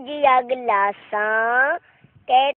giyaglasan ket